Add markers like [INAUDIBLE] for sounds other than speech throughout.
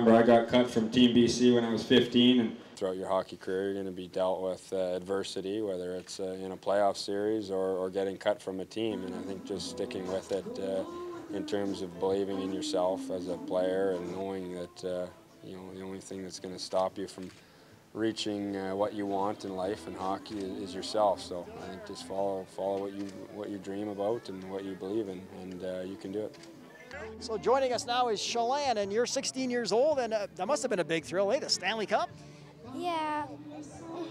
remember I got cut from Team BC when I was 15, and throughout your hockey career, you're going to be dealt with uh, adversity, whether it's uh, in a playoff series or, or, getting cut from a team. And I think just sticking with it uh, in terms of believing in yourself as a player and knowing that uh, you know the only thing that's going to stop you from reaching uh, what you want in life and hockey is, yourself. So I think just follow follow what you what you dream about and what you believe in, and uh, you can do it. So joining us now is Shalane, and you're 16 years old, and that must have been a big thrill, eh? The Stanley Cup. Yeah.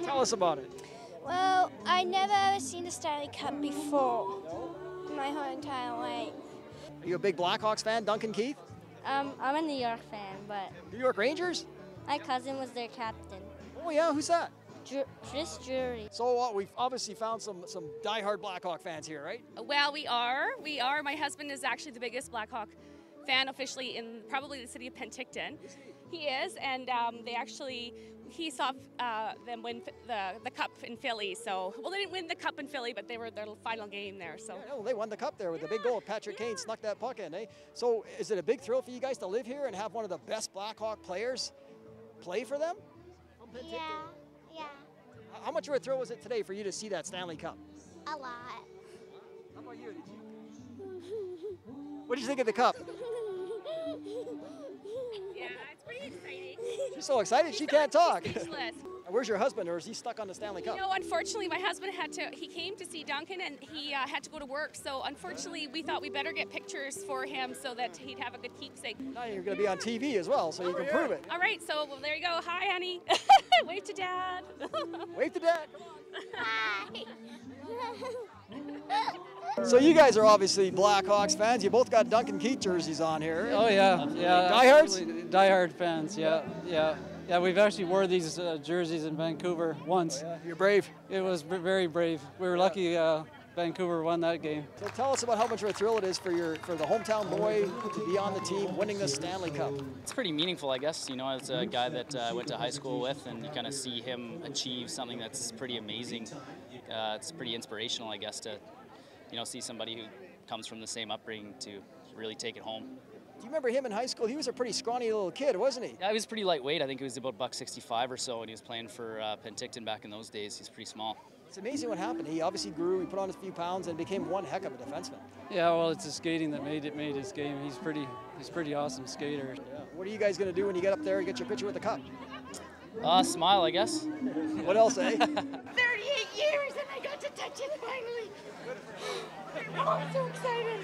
Tell us about it. Well, I never ever seen the Stanley Cup before my whole entire life. Are you a big Blackhawks fan, Duncan Keith? Um, I'm a New York fan, but. New York Rangers? My cousin was their captain. Oh yeah, who's that? Chris Drury. So uh, we've obviously found some some diehard Blackhawk fans here, right? Well, we are. We are. My husband is actually the biggest Blackhawk fan officially in probably the city of Penticton. He is, and um, they actually he saw uh, them win the the cup in Philly. So well, they didn't win the cup in Philly, but they were their final game there. So yeah, no, they won the cup there with yeah, the big goal. Patrick yeah. Kane snuck that puck in. Eh? So is it a big thrill for you guys to live here and have one of the best Blackhawk players play for them? Yeah, yeah. How much of a thrill was it today for you to see that Stanley Cup? A lot. How about you? What did you think of the cup? Yeah, it's pretty exciting. She's so excited she can't talk. Where's your husband, or is he stuck on the Stanley Cup? No, unfortunately, my husband had to. He came to see Duncan, and he uh, had to go to work. So, unfortunately, we thought we better get pictures for him so that he'd have a good keepsake. Now you're going to be on TV as well, so you can prove it. All right, so well, there you go. Hi, honey. [LAUGHS] [LAUGHS] Wave to Dad. [LAUGHS] Wave to Dad. Hi. So you guys are obviously Blackhawks fans. You both got Duncan Keith jerseys on here. Oh yeah, yeah. Diehards. Diehard fans. Yeah, yeah, yeah. We've actually wore these uh, jerseys in Vancouver once. Oh, yeah. You're brave. It was very brave. We were lucky. Uh, Vancouver won that game. So tell us about how much of a thrill it is for your for the hometown boy to be on the team winning the Stanley Cup. It's pretty meaningful, I guess. You know, as a guy that uh, I went to high school with, and you kind of see him achieve something that's pretty amazing. Uh, it's pretty inspirational, I guess, to you know, see somebody who comes from the same upbringing to really take it home. Do you remember him in high school? He was a pretty scrawny little kid, wasn't he? Yeah, he was pretty lightweight. I think he was about buck 65 or so, and he was playing for uh, Penticton back in those days. He's pretty small. It's amazing what happened. He obviously grew. He put on a few pounds and became one heck of a defenseman. Yeah, well, it's the skating that made it made his game. He's pretty he's pretty awesome skater. Yeah. What are you guys going to do when you get up there and get your picture with the cup? Uh, smile, I guess. what else, eh? [LAUGHS] 38 I got to touch it finally. Oh, I'm so excited.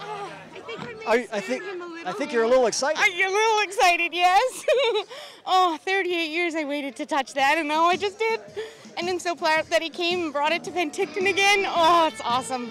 Oh, I think I, I think I think you're a little excited. Are you a little excited? Yes. [LAUGHS] oh, 38 years I waited to touch that, and now I just did. And I'm so proud that he came and brought it to Penticton again. Oh, it's awesome.